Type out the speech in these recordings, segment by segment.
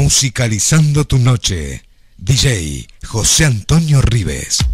Musicalizando tu noche. DJ José Antonio Rives.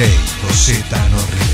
José Tano